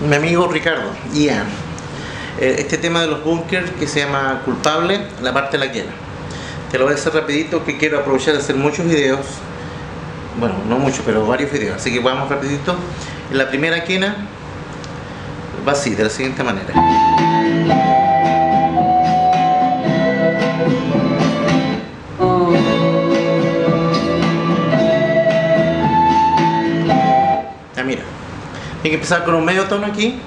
mi amigo Ricardo, Ian. Eh, este tema de los bunkers que se llama culpable, la parte de la quena. Te lo voy a hacer rapidito que quiero aprovechar de hacer muchos videos. Bueno, no muchos, pero varios videos. Así que vamos rapidito. En la primera quena va así, de la siguiente manera. Tiene que empezar con un medio tono aquí.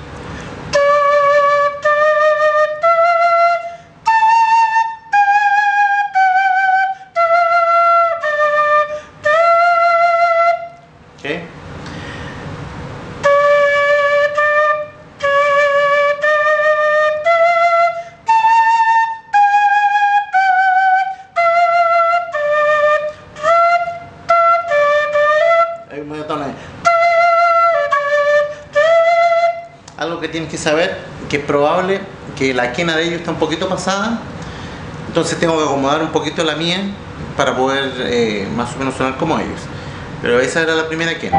¿Ok? Hay un medio tono ahí. Algo que tienes que saber, que es probable que la quena de ellos está un poquito pasada, entonces tengo que acomodar un poquito la mía para poder eh, más o menos sonar como ellos. Pero esa era la primera quena.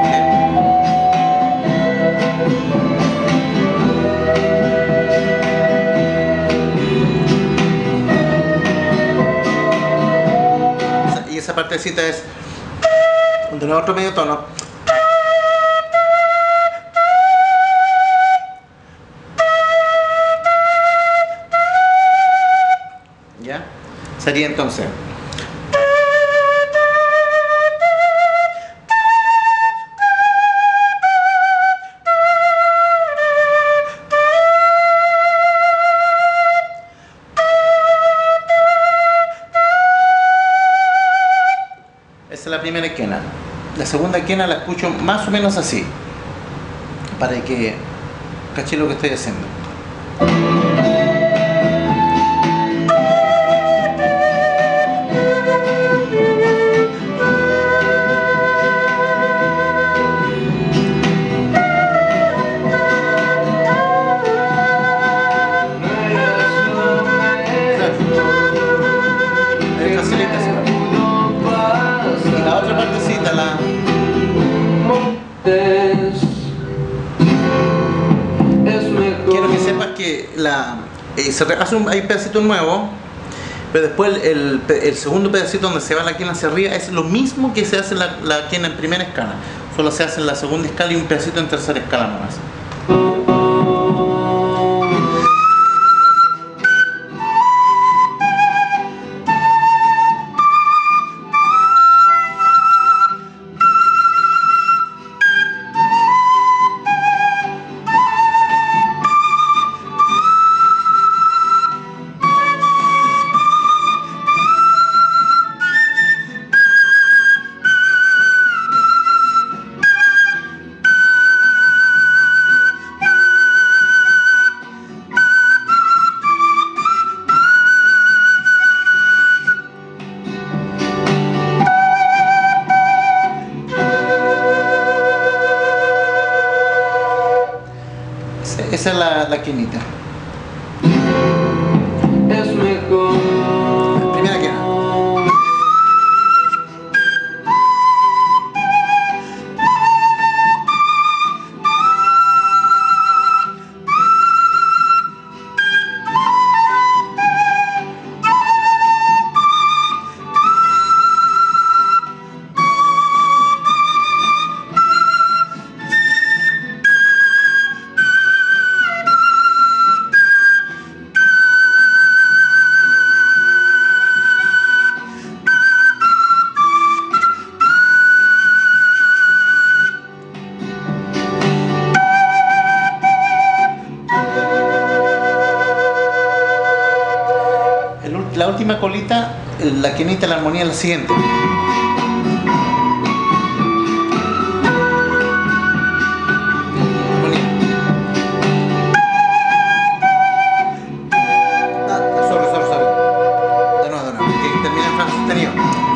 Y esa partecita es de nuevo otro medio tono. Sería entonces. Esa es la primera quena. La segunda quena la escucho más o menos así. Para que caché lo que estoy haciendo. Eh, se hace un, hay un pedacito nuevo, pero después el, el el segundo pedacito donde se va la quena hacia arriba es lo mismo que se hace la, la quena en primera escala. Solo se hace en la segunda escala y un pedacito en tercera escala nomás. Esa es la, la quenita. Colita, la quinita, la armonía es la siguiente. Ah, sorry, sorry, termina en fa sostenido.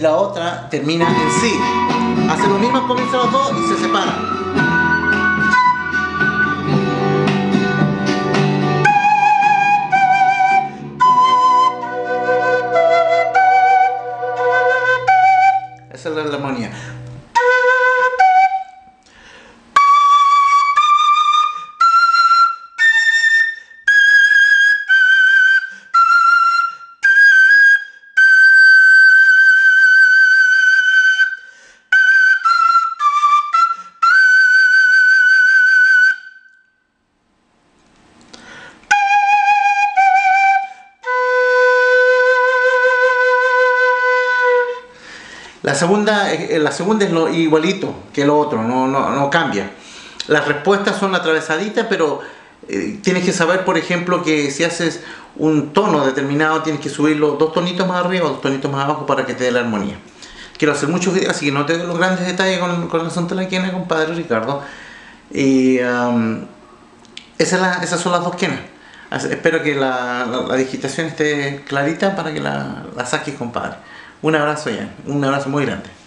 Y la otra termina en sí. Hace lo mismo, comienzan los dos y se separan. La segunda, eh, la segunda es lo igualito que lo otro, no, no, no cambia. Las respuestas son atravesaditas, pero eh, tienes que saber, por ejemplo, que si haces un tono determinado, tienes que subirlo dos tonitos más arriba o dos tonitos más abajo para que te dé la armonía. Quiero hacer muchos videos, así que no te doy los grandes detalles con, con la quena, compadre Ricardo. Y um, esa es la- esas son las dos quenas. As- Espero que la, la- la digitación esté clarita para que la, la saques, compadre. Un abrazo ya, un abrazo muy grande.